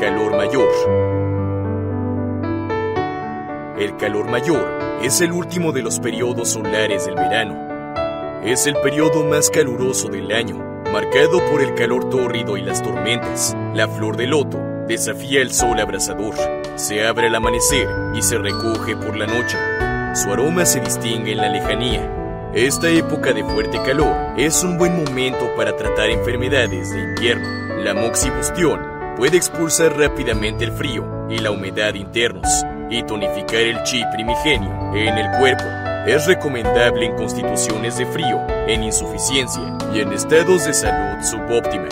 calor mayor. El calor mayor es el último de los periodos solares del verano. Es el periodo más caluroso del año, marcado por el calor tórrido y las tormentas. La flor de loto desafía el sol abrasador, se abre al amanecer y se recoge por la noche. Su aroma se distingue en la lejanía. Esta época de fuerte calor es un buen momento para tratar enfermedades de invierno. La moxibustión puede expulsar rápidamente el frío y la humedad internos y tonificar el chi primigenio en el cuerpo. Es recomendable en constituciones de frío, en insuficiencia y en estados de salud subóptima.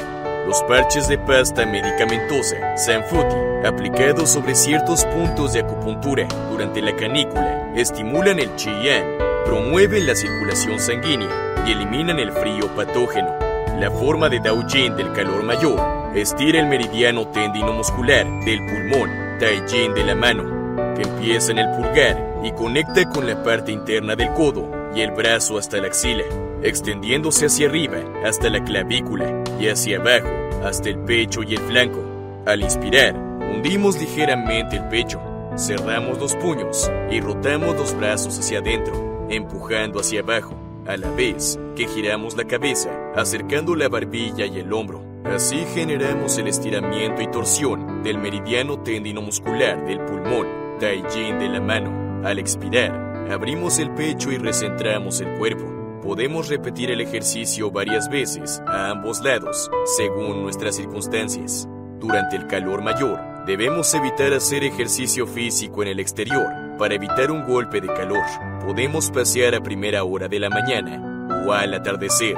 Los parches de pasta medicamentosa Sanfuti, aplicados sobre ciertos puntos de acupuntura durante la canícula, estimulan el chi yang, promueven la circulación sanguínea y eliminan el frío patógeno. La forma de Daojin del calor mayor estira el meridiano tendinomuscular del pulmón, Taijin de la mano, que empieza en el pulgar y conecta con la parte interna del codo y el brazo hasta la axila, extendiéndose hacia arriba hasta la clavícula y hacia abajo hasta el pecho y el flanco. Al inspirar, hundimos ligeramente el pecho, cerramos los puños y rotamos los brazos hacia adentro, empujando hacia abajo, a la vez que giramos la cabeza, acercando la barbilla y el hombro. Así generamos el estiramiento y torsión del meridiano tendinomuscular del pulmón, Taijin de la mano. Al expirar, abrimos el pecho y recentramos el cuerpo. Podemos repetir el ejercicio varias veces a ambos lados, según nuestras circunstancias. Durante el calor mayor, debemos evitar hacer ejercicio físico en el exterior para evitar un golpe de calor. Podemos pasear a primera hora de la mañana o al atardecer.